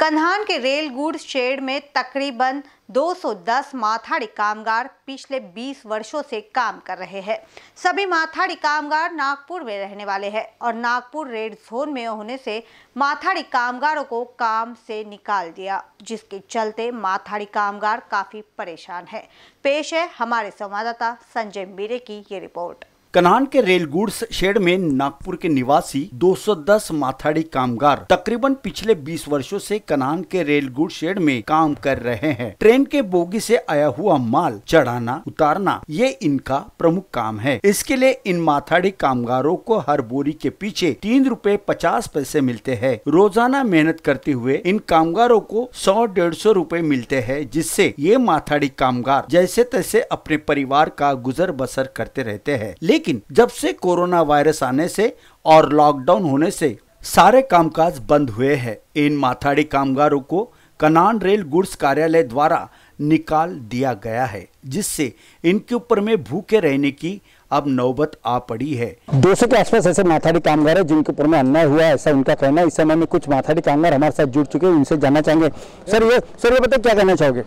कन्हान के rail goods shed में तकरीबन 210 माथाड़ी कामगार पिछले 20 वर्षों से काम कर रहे हैं। सभी माथाड़ी कामगार नागपुर में रहने वाले हैं और नागपुर रेड जोन में होने से माथाड़ी कामगारों को काम से निकाल दिया, जिसके चलते माथाड़ी कामगार काफ़ी परेशान है। पेश है हमारे संवाददाता संजय मीरे की ये रिपोर्ट। कनान के रेल गुड्स शेड में नागपुर के निवासी 210 माथाड़ी कामगार तकरीबन पिछले 20 वर्षों से कनान के रेल गुड्स शेड में काम कर रहे हैं। ट्रेन के बोगी से आया हुआ माल चढ़ाना, उतारना, ये इनका प्रमुख काम है। इसके लिए इन माथाड़ी कामगारों को हर बोरी के पीछे तीन रूपए पचास पैसे मिलते हैं। रोज़ाना मेहनत करते हुए इन कामगारों को सौ, डेढ़ सौ रूपए मिलते हैं, जिससे ये माथाड़ी कामगार जैसे तैसे अपने परिवार का गुजर बसर करते रहते हैं। लेकिन जब से कोरोना वायरस आने से और लॉकडाउन होने से सारे कामकाज बंद हुए हैं इन माथाड़ी कामगारों को कनान रेल गुड्स कार्यालय द्वारा निकाल दिया गया है जिससे इनके ऊपर में भूखे रहने की अब नौबत आ पड़ी है। 200 के आसपास ऐसे माथाड़ी कामगार है जिनके ऊपर में अन्याय हुआ है ऐसा उनका कहना है। इस समय में कुछ माथाड़ी कामगार हमारे साथ जुड़ चुके हैं उनसे जानना चाहेंगे। सर ये सर ये बताए क्या कहना चाहोगे?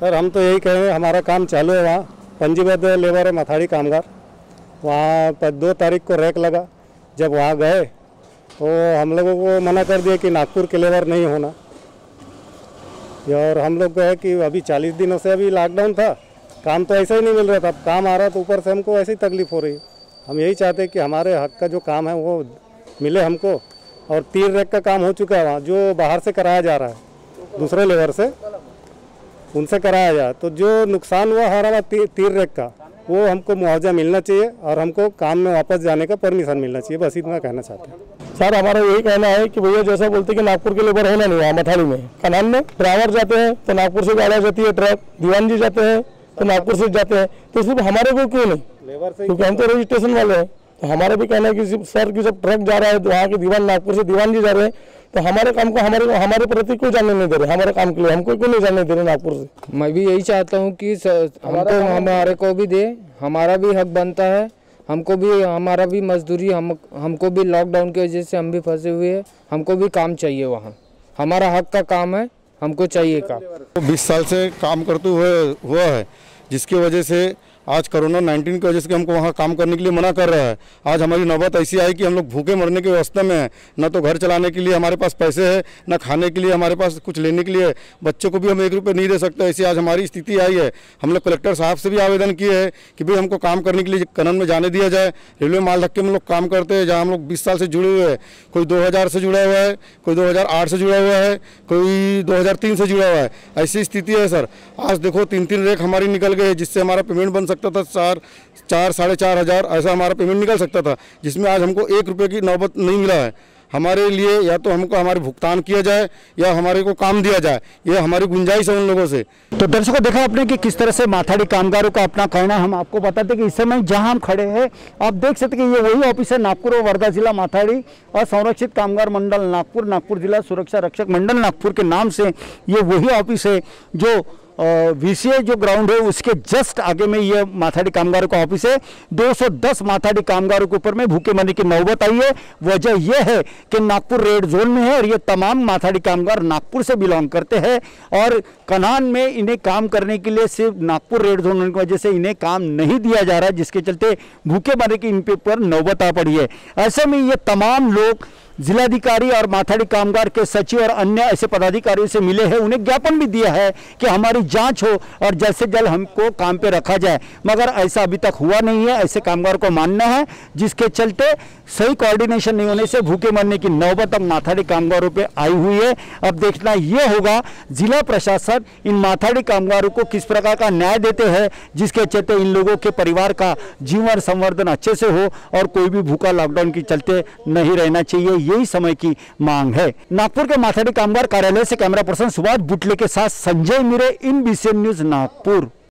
सर हम तो यही कहेंगे हमारा काम चालू है वहाँ। पंजीबद्ध लेबर है मथाड़ी कामगार। वहाँ पर दो तारीख को रैक लगा। जब वहाँ गए तो हम लोगों को मना कर दिया कि नागपुर के लेबर नहीं होना। और हम लोग कहे कि अभी चालीस दिनों से अभी लॉकडाउन था। काम तो ऐसा ही नहीं मिल रहा था। अब काम आ रहा तो ऊपर से हमको ऐसी तकलीफ़ हो रही। हम यही चाहते कि हमारे हक का जो काम है वो मिले हमको। और तीर रैक का काम हो चुका है वहाँ, जो बाहर से कराया जा रहा है। दूसरे लेवर से उनसे कराया जाए। तो जो नुकसान हुआ हमारा तीर रैक का वो हमको मुआवजा मिलना चाहिए और हमको काम में वापस जाने का परमिशन मिलना चाहिए। बस इतना कहना चाहते हैं। सर हमारा यही कहना है कि भैया जैसा बोलते हैं कि नागपुर के लेबर होना नहीं है मथाड़ी में कनान में ड्राइवर जाते हैं तो नागपुर से गाड़ी जाती है ट्रक। दीवान जी जाते हैं तो नागपुर से जाते हैं। तो सिर्फ़ हमारे को क्यों नहीं? लेबर से क्योंकि हम तो रजिस्ट्रेशन वाले हैं। हमारा भी कहना है कि सर की जब ट्रक जा रहा है तो वहाँ के दीवान नागपुर से दीवान जी जा रहे हैं तो हमारे काम को हमारे हमारे प्रति क्यों जानने नहीं दे रहे हमारे काम के लिए हमको क्यों नहीं जानने दे रहे नागपुर से? मैं भी यही चाहता हूँ कि हमको हमारे को भी दे हमारा भी हक बनता है हमको भी हमारा भी मजदूरी हम हमको भी लॉकडाउन की वजह से हम भी फंसे हुए हैं हमको भी काम चाहिए वहाँ। हमारा हक का काम है हमको चाहिए काम। बीस साल से काम करते हुए हुआ है जिसकी वजह से आज कोरोना 19 की वजह से हमको वहाँ काम करने के लिए मना कर रहा है। आज हमारी नौबत ऐसी आई कि हम लोग भूखे मरने के व्यवस्था में हैं। न तो घर चलाने के लिए हमारे पास पैसे है, न खाने के लिए हमारे पास कुछ लेने के लिए। बच्चों को भी हम एक रुपये नहीं दे सकते, ऐसी आज हमारी स्थिति आई है। हम लोग कलेक्टर साहब से भी आवेदन किए हैं कि भाई हमको काम करने के लिए कनन में जाने दिया जाए। रेलवे माल धक्के में लोग काम करते हैं, जहाँ हम लोग बीस साल से जुड़े हुए हैं। कोई दो हज़ार से जुड़ा हुआ है, कोई दो से जुड़ा हुआ है, कोई दो हज़ार तीन से जुड़ा हुआ है। ऐसी स्थिति है, सर। आज देखो तीन तीन रेख हमारी निकल गई है, जिससे हमारा पेमेंट बन सकता था चार चार, साढ़े चार हज़ार ऐसा हमारा पेमेंट निकल सकता था, जिसमें आज हमको एक रुपये की नौबत नहीं मिला है हमारे लिए या तो हमको हमारे भुगतान किया जाए, या हमारे को काम दिया जाए, ये हमारी गुंजाइश है उन लोगों से तो दर्शकों, देखा आपने कि किस तरह से माथाड़ी कामगारों का अपना कहना। हम आपको बताते कि इस समय जहाँ हम खड़े हैं, आप देख सकते कि ये वही ऑफ़िस है नागपुर और वर्धा जिला माथाड़ी और संरक्षित कामगार मंडल नागपुर नागपुर जिला सुरक्षा रक्षक मंडल नागपुर के नाम से ये वही ऑफ़िस है जो वीसीए जो ग्राउंड है, उसके जस्ट आगे में ये माथाड़ी कामगारों का ऑफ़िस है। 210 माथाड़ी कामगारों के ऊपर में भूखे मरने की नौबत आई है। वजह यह है कि नागपुर रेड जोन में है और ये तमाम माथाड़ी कामगार नागपुर से बिलोंग करते हैं और कनान में इन्हें काम करने के लिए सिर्फ़ नागपुर रेड जोन की वजह से इन्हें काम नहीं दिया जा रहा है जिसके चलते भूखे मरने की इन पे ऊपर नौबत आ पड़ी है। ऐसे में ये तमाम लोग जिलाधिकारी और माथाड़ी कामगार के सचिव और अन्य ऐसे पदाधिकारियों से मिले हैं। उन्हें ज्ञापन भी दिया है कि हमारी जाँच हो और जल्द से जल्द हमको काम पे रखा जाए। मगर ऐसा अभी तक हुआ नहीं है, ऐसे कामगार को मानना है, जिसके चलते सही कोऑर्डिनेशन नहीं होने से भूखे मरने की नौबत अब माथाड़ी कामगारों पर आई हुई है। अब देखना ये होगा, जिला प्रशासन इन माथाड़ी कामगारों को किस प्रकार का न्याय देते हैं, जिसके चलते इन लोगों के परिवार का जीवन संवर्धन अच्छे से हो और कोई भी भूखा लॉकडाउन के चलते नहीं रहना चाहिए। यही समय की मांग है। नागपुर के माथाड़ी कामगार कार्यालय से कैमरा पर्सन सुभाष बुटले के साथ संजय मिरे इन बीसीएन न्यूज़ नागपुर।